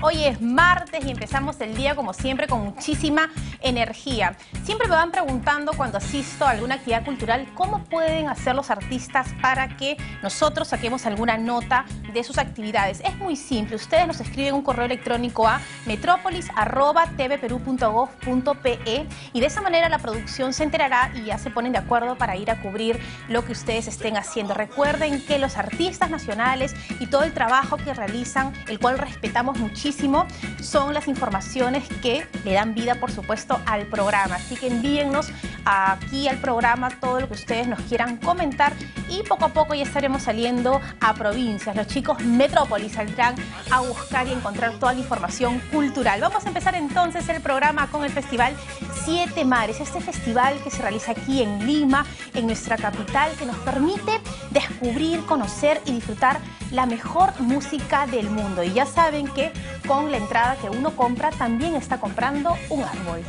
Hoy es martes y empezamos el día como siempre con muchísima energía. Siempre me van preguntando cuando asisto a alguna actividad cultural cómo pueden hacer los artistas para que nosotros saquemos alguna nota de sus actividades. Es muy simple, ustedes nos escriben un correo electrónico a metrópolis.tvperú.gov.pe y de esa manera la producción se enterará y ya se ponen de acuerdo para ir a cubrir lo que ustedes estén haciendo. Recuerden que los artistas nacionales y todo el trabajo que realizan, el cual respetamos muchísimo, son las informaciones que le dan vida, por supuesto, al programa. Así que envíennos aquí al programa todo lo que ustedes nos quieran comentar y poco a poco ya estaremos saliendo a provincias. Los chicos Metrópolis saldrán a buscar y encontrar toda la información cultural. Vamos a empezar entonces el programa con el festival Siete Mares, este festival que se realiza aquí en Lima, en nuestra capital, que nos permite descubrir, conocer y disfrutar la mejor música del mundo. Y ya saben que con la entrada que uno compra también está comprando un árbol.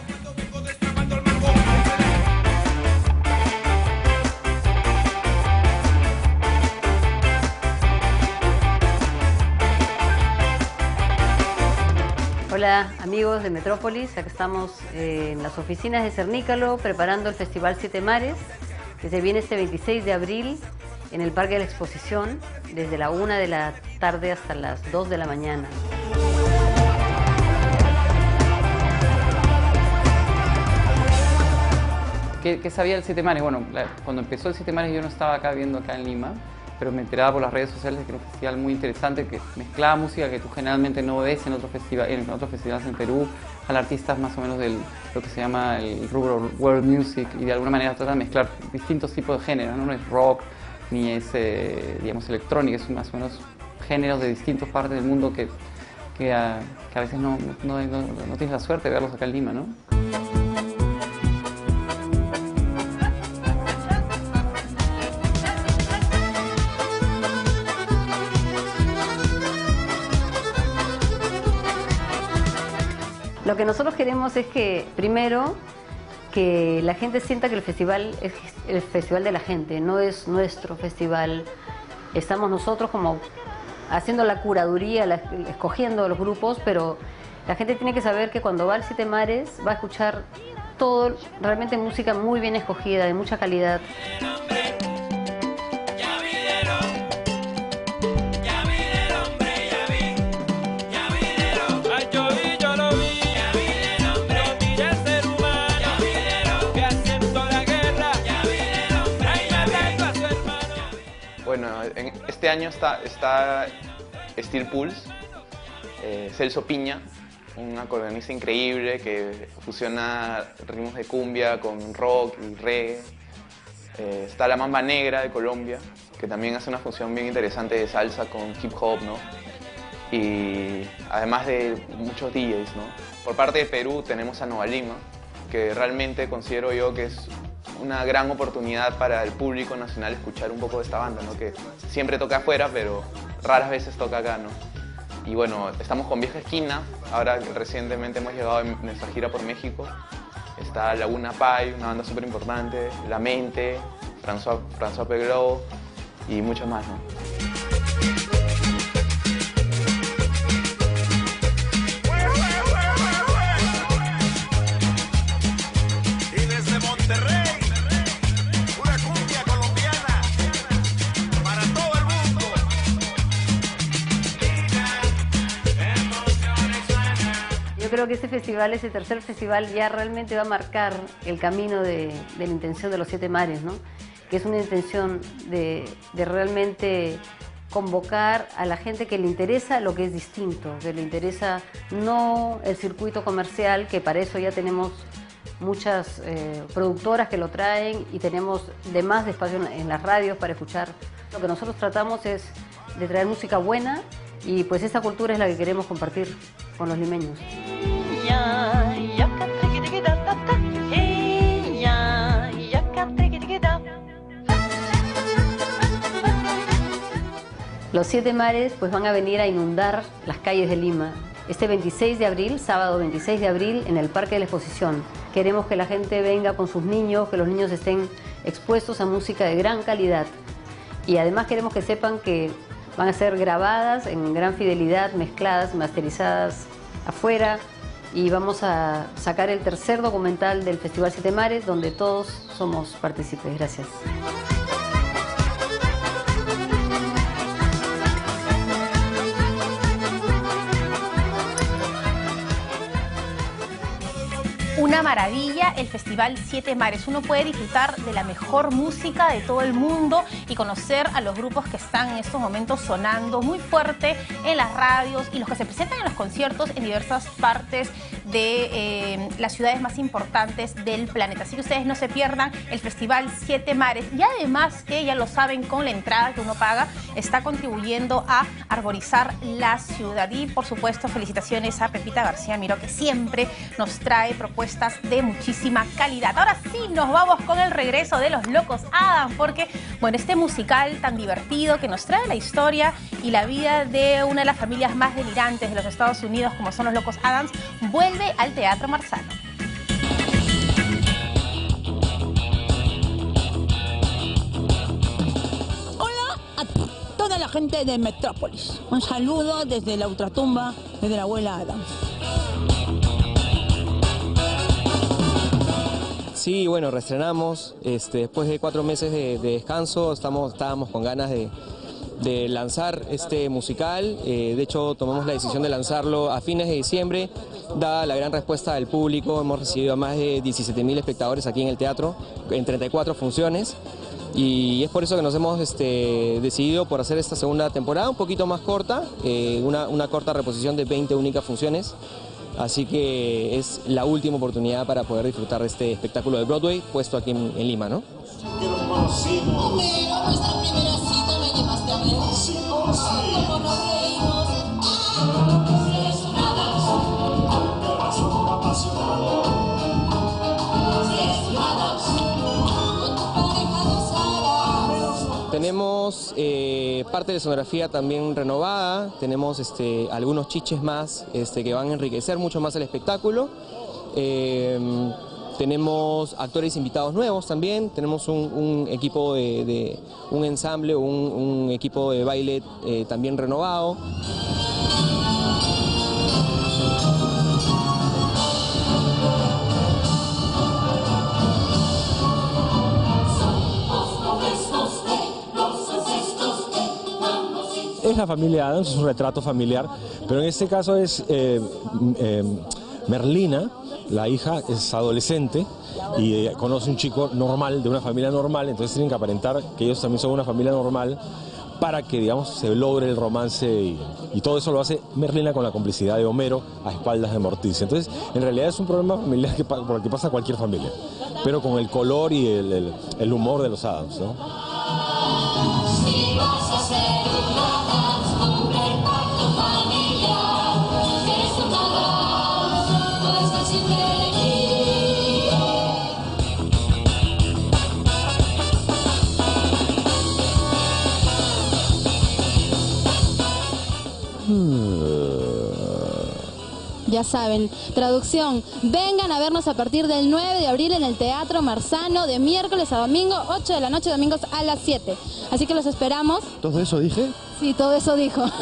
Hola amigos de Metrópolis, aquí estamos en las oficinas de Cernícalo preparando el Festival Siete Mares, que se viene este 26 de abril en el Parque de la Exposición, desde la 1 de la tarde hasta las 2 de la mañana. ¿Qué, sabía el Siete Mares? Bueno, cuando empezó el Siete Mares yo no estaba acá viendo acá en Lima, pero me enteraba por las redes sociales de que era un festival muy interesante que mezclaba música que tú generalmente no ves en otros, festivales, en en Perú, al artistas más o menos de lo que se llama el rubro world music y de alguna manera trata de mezclar distintos tipos de géneros, no, es rock ni es, eh, digamos, electrónica, es más o menos géneros de distintas partes del mundo que, que, a, veces no, no, tienes la suerte de verlos acá en Lima, ¿no? Lo que nosotros queremos es que, primero, que la gente sienta que el festival es el festival de la gente, no es nuestro festival. Estamos nosotros como haciendo la curaduría, escogiendo los grupos, pero la gente tiene que saber que cuando va al Siete Mares va a escuchar todo, realmente música muy bien escogida, de mucha calidad. Año está, Steel Pulse, eh, Celso Piña, un acordeonista increíble que fusiona ritmos de cumbia con rock y reggae. Eh, está La Mamba Negra de Colombia, que también hace una función bien interesante de salsa con hip hop, ¿no? Y además de muchos DJs, ¿no? Por parte de Perú tenemos a Nova Lima, que realmente considero yo que es una gran oportunidad para el público nacional escuchar un poco de esta banda, ¿no? que siempre toca afuera, pero raras veces toca acá. ¿no? Y bueno, estamos con Vieja Esquina, ahora recientemente hemos llegado en nuestra gira por México. Está Laguna Pai, una banda súper importante, La Mente, François, François Peglo y muchos más. ¿no? Creo que este festival, ese tercer festival, ya realmente va a marcar el camino de, la intención de los siete mares, ¿no? que es una intención de, realmente convocar a la gente que le interesa lo que es distinto, que le interesa no el circuito comercial, que para eso ya tenemos muchas eh, productoras que lo traen y tenemos de más de espacio en las radios para escuchar. Lo que nosotros tratamos es de traer música buena y pues esa cultura es la que queremos compartir con los limeños. Los siete mares pues van a venir a inundar las calles de Lima. Este 26 de abril, sábado 26 de abril, en el Parque de la Exposición. Queremos que la gente venga con sus niños, que los niños estén expuestos a música de gran calidad. Y además queremos que sepan que van a ser grabadas en gran fidelidad, mezcladas, masterizadas afuera y vamos a sacar el tercer documental del Festival Siete Mares donde todos somos partícipes. Gracias. Una maravilla el Festival Siete Mares. Uno puede disfrutar de la mejor música de todo el mundo y conocer a los grupos que están en estos momentos sonando muy fuerte en las radios y los que se presentan en los conciertos en diversas partes de eh, las ciudades más importantes del planeta. Así que ustedes no se pierdan el Festival Siete Mares. Y además que ya lo saben con la entrada que uno paga, está contribuyendo a arborizar la ciudad. Y por supuesto, felicitaciones a Pepita García Miro, que siempre nos trae propuestas de muchísima calidad. Ahora sí, nos vamos con el regreso de los Locos Adam, porque, bueno, este musical tan divertido que nos trae la historia y la vida de una de las familias más delirantes de los Estados Unidos, como son los Locos Adams, vuelve al Teatro Marzano. Hola a toda la gente de Metrópolis. Un saludo desde la ultratumba, desde la abuela Adams. Sí, bueno, reestrenamos. Este, después de cuatro meses de, descanso, estamos, estábamos con ganas de, lanzar este musical. Eh, de hecho, tomamos la decisión de lanzarlo a fines de diciembre. Dada la gran respuesta del público, hemos recibido a más de 17.000 espectadores aquí en el teatro, en 34 funciones. Y es por eso que nos hemos este, decidido por hacer esta segunda temporada, un poquito más corta, eh, una, una corta reposición de 20 únicas funciones. Así que es la última oportunidad para poder disfrutar de este espectáculo de Broadway puesto aquí en, Lima, ¿no? Tenemos eh, parte de sonografía también renovada, tenemos este, algunos chiches más este, que van a enriquecer mucho más el espectáculo. Em, tenemos actores invitados nuevos también, tenemos un, equipo de, un ensamble, un, un equipo de baile eh, también renovado. Es la familia Adams, es un retrato familiar, pero en este caso es eh, eh, Merlina, la hija es adolescente y eh, conoce un chico normal, de una familia normal, entonces tienen que aparentar que ellos también son una familia normal para que, digamos, se logre el romance y, todo eso lo hace Merlina con la complicidad de Homero a espaldas de Morticia. Entonces, en realidad es un problema familiar que, por el que pasa cualquier familia, pero con el color y el, el humor de los Adams, ¿no? Ya saben, traducción, vengan a vernos a partir del 9 de abril en el Teatro Marzano de miércoles a domingo, 8 de la noche, domingos a las 7. Así que los esperamos. ¿Todo eso dije? Sí, todo eso dijo.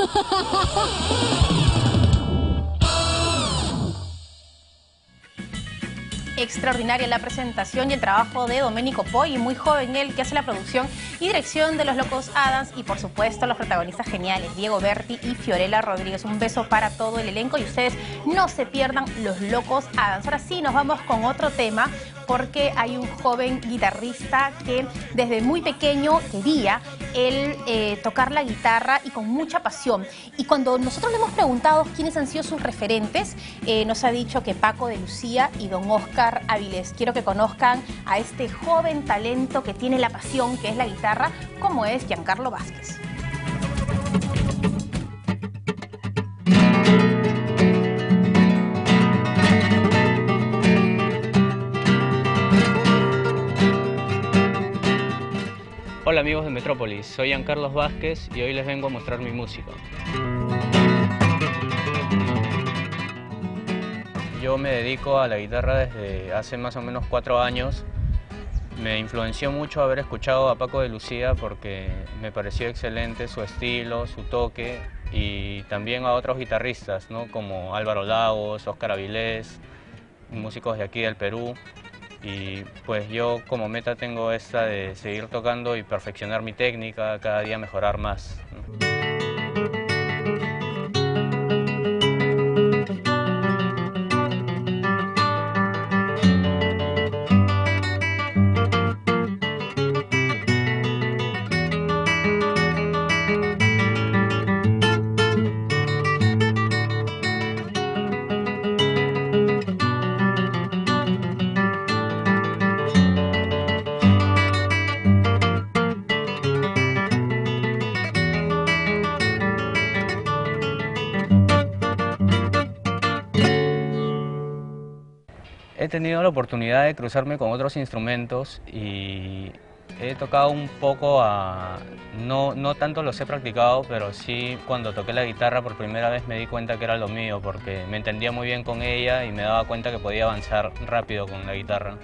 extraordinaria la presentación y el trabajo de Domenico Poi, muy joven él, que hace la producción y dirección de Los Locos Adams y por supuesto los protagonistas geniales, Diego Berti y Fiorella Rodríguez. Un beso para todo el elenco y ustedes no se pierdan Los Locos Adams. Ahora sí, nos vamos con otro tema porque hay un joven guitarrista que desde muy pequeño quería él eh, tocar la guitarra y con mucha pasión. Y cuando nosotros le hemos preguntado quiénes han sido sus referentes, eh, nos ha dicho que Paco de Lucía y don Oscar Áviles. Quiero que conozcan a este joven talento que tiene la pasión, que es la guitarra, como es Giancarlo Vázquez. Hola amigos de Metrópolis, soy Carlos Vázquez y hoy les vengo a mostrar mi música. Yo me dedico a la guitarra desde hace más o menos cuatro años Me influenció mucho haber escuchado a Paco de Lucía porque me pareció excelente su estilo, su toque y también a otros guitarristas, ¿no? como Álvaro Lagos, Óscar Avilés, músicos de aquí del Perú. Y pues yo como meta tengo esta de seguir tocando y perfeccionar mi técnica, cada día mejorar más. Tenido la oportunidad de cruzarme con otros instrumentos y he tocado un poco a... No, no tanto los he practicado, pero sí cuando toqué la guitarra por primera vez me di cuenta que era lo mío porque me entendía muy bien con ella y me daba cuenta que podía avanzar rápido con la guitarra.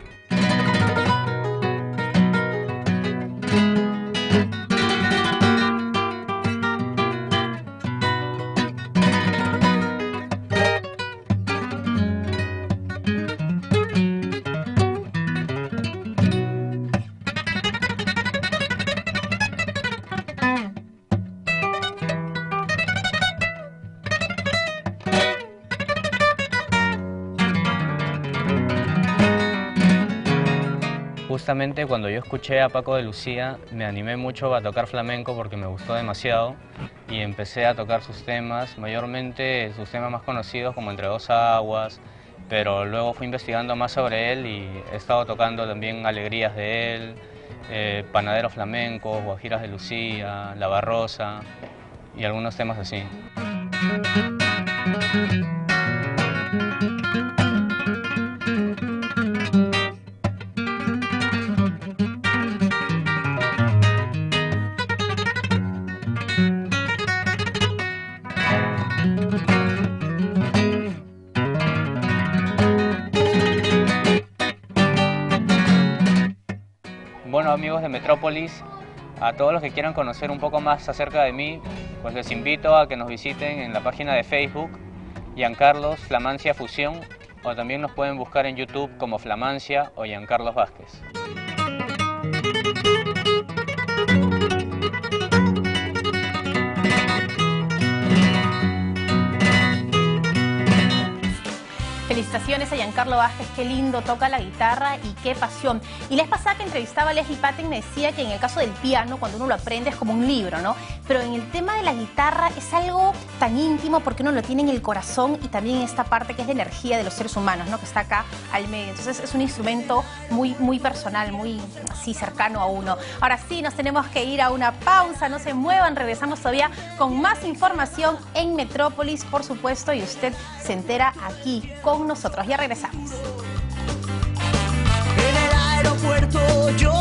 Justamente cuando yo escuché a Paco de Lucía me animé mucho a tocar flamenco porque me gustó demasiado y empecé a tocar sus temas, mayormente sus temas más conocidos como Entre dos aguas, pero luego fui investigando más sobre él y he estado tocando también Alegrías de él, eh, Panaderos Flamencos, Guajiras de Lucía, La Barrosa y algunos temas así. Amigos de Metrópolis, a todos los que quieran conocer un poco más acerca de mí, pues les invito a que nos visiten en la página de Facebook, Giancarlos Flamancia Fusión, o también nos pueden buscar en YouTube como Flamancia o Giancarlos Vázquez. Felicitaciones a Giancarlo Vázquez, qué lindo toca la guitarra y qué pasión. Y les pasaba que entrevistaba a Leslie Patten, me decía que en el caso del piano, cuando uno lo aprende es como un libro, ¿no? Pero en el tema de la guitarra es algo tan íntimo porque uno lo tiene en el corazón y también en esta parte que es la energía de los seres humanos, ¿no? Que está acá al medio. Entonces es un instrumento muy, muy personal, muy así cercano a uno. Ahora sí, nos tenemos que ir a una pausa, no se muevan, regresamos todavía con más información en Metrópolis, por supuesto, y usted se entera aquí con nosotros. Ya regresamos. En el aeropuerto yo